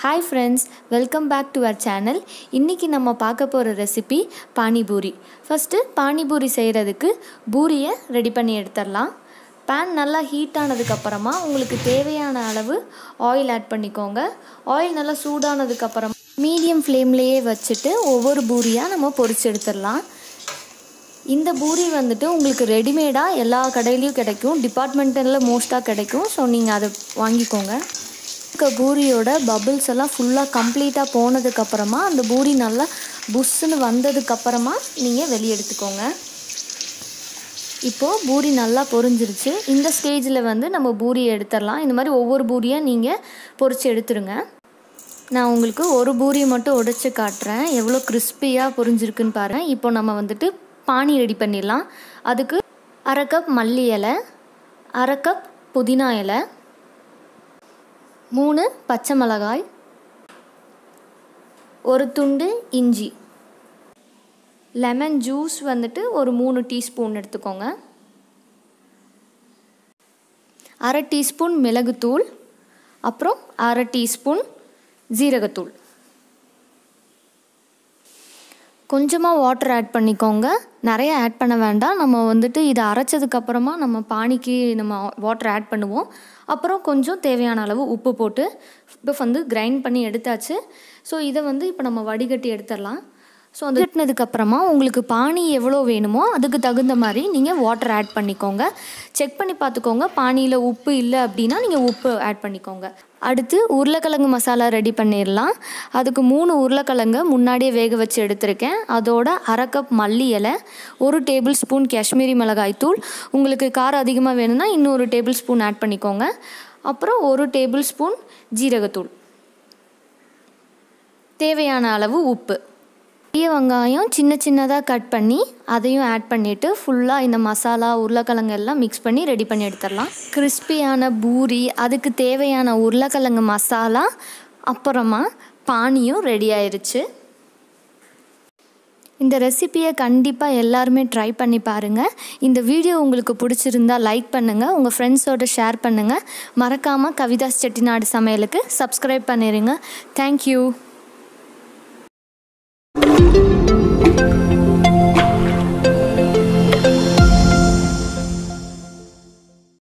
Hi friends welcome back to our channel இன்றைக்கி நம்ம பார்க்க போகிற ரெசிபி பானிபூரி. ஃபஸ்ட்டு பானிபூரி செய்கிறதுக்கு பூரியை ரெடி பண்ணி எடுத்துடலாம். பேன் நல்லா ஹீட் ஆனதுக்கப்புறமா உங்களுக்கு தேவையான அளவு ஆயில் ஆட் பண்ணிக்கோங்க. ஆயில் நல்லா சூடானதுக்கப்புறம் மீடியம் ஃப்ளேம்லேயே வச்சுட்டு ஒவ்வொரு பூரியாக நம்ம பொரிச்சு எடுத்துடலாம். இந்த பூரி வந்துட்டு உங்களுக்கு ரெடிமேடாக எல்லா கடையிலையும் கிடைக்கும். டிபார்ட்மெண்ட்டில் மோஸ்ட்டாக கிடைக்கும். ஸோ நீங்கள் அதை வாங்கிக்கோங்க. இருக்க பூரியோட பபுள்ஸ் எல்லாம் ஃபுல்லாக கம்ப்ளீட்டாக போனதுக்கப்புறமா அந்த பூரி நல்லா புஷ்ஷுன்னு வந்ததுக்கப்புறமா நீங்கள் வெளியே எடுத்துக்கோங்க. இப்போது பூரி நல்லா பொரிஞ்சிருச்சு. இந்த ஸ்டேஜில் வந்து நம்ம பூரியை எடுத்துடலாம். இந்த மாதிரி ஒவ்வொரு பூரியாக நீங்கள் பொரித்து எடுத்துருங்க நான் உங்களுக்கு ஒரு பூரியை மட்டும் உடைச்சி காட்டுறேன். எவ்வளோ கிறிஸ்பியாக பொரிஞ்சிருக்குன்னு பாருங்கள் இப்போ நம்ம வந்துட்டு பானி ரெடி பண்ணிடலாம். அதுக்கு அரை கப் மல்லி இலை அரை கப் புதினா இலை மூணு பச்சை மிளகாய் ஒரு துண்டு இஞ்சி. லெமன் ஜூஸ் வந்துட்டு ஒரு மூணு டீஸ்பூன் எடுத்துக்கோங்க. அரை டீஸ்பூன் மிளகுத்தூள் அப்புறம் அரை டீஸ்பூன் ஜீரகத்தூள். கொஞ்சமாக வாட்டர் ஆட் பண்ணிக்கோங்க. நிறைய ஆட் பண்ண வேண்டாம். நம்ம வந்துட்டு இதை அரைச்சதுக்கப்புறமா நம்ம பானிக்கு நம்ம வாட்டர் ஆட் பண்ணுவோம். அப்புறம் கொஞ்சம் தேவையான அளவு உப்பு போட்டு இப்போ வந்து கிரைண்ட் பண்ணி எடுத்தாச்சு. ஸோ இதை வந்து இப்போ நம்ம வடிகட்டி எடுத்துடலாம். ஸோ அது கட்டினதுக்கப்புறமா உங்களுக்கு பானி எவ்வளோ வேணுமோ அதுக்கு தகுந்த மாதிரி நீங்கள் வாட்டர் ஆட் பண்ணிக்கோங்க. செக் பண்ணி பார்த்துக்கோங்க. பானியில் உப்பு இல்லை அப்படின்னா நீங்கள் உப்பு ஆட் பண்ணிக்கோங்க. அடுத்து உருளைக்கிழங்கு மசாலா ரெடி பண்ணிடலாம் அதுக்கு மூணு உருளைக்கிழங்கு முன்னாடியே வேக வச்சு எடுத்திருக்கேன். அதோட அரை கப் மல்லி இலை ஒரு டேபிள் ஸ்பூன் காஷ்மீரி மிளகாய் தூள் உங்களுக்கு காரம் அதிகமாக வேணும்னா இன்னொரு டேபிள் ஸ்பூன் ஆட் பண்ணிக்கோங்க. அப்புறம் ஒரு டேபிள் ஸ்பூன் ஜீரகத்தூள். தேவையான அளவு உப்பு. பெரிய வெங்காயம் சின்ன சின்னதாக கட் பண்ணி அதையும் ஆட் பண்ணிவிட்டு ஃபுல்லாக இந்த மசாலா உருளைக்கிழங்கு எல்லாம் மிக்ஸ் பண்ணி ரெடி பண்ணி எடுத்துடலாம். கிறிஸ்பியான பூரி அதுக்கு தேவையான உருளைக்கிழங்கு மசாலா அப்புறமா பானியும் ரெடி ஆயிடுச்சு இந்த ரெசிப்பியை கண்டிப்பாக எல்லாருமே ட்ரை பண்ணி பாருங்கள் இந்த வீடியோ உங்களுக்கு பிடிச்சிருந்தா லைக் பண்ணுங்கள் உங்கள் ஃப்ரெண்ட்ஸோட ஷேர் பண்ணுங்கள் மறக்காமல் கவிதாஸ் செட்டிநாடு சமையலுக்கு சப்ஸ்கிரைப் பண்ணிடுங்க தேங்க்யூ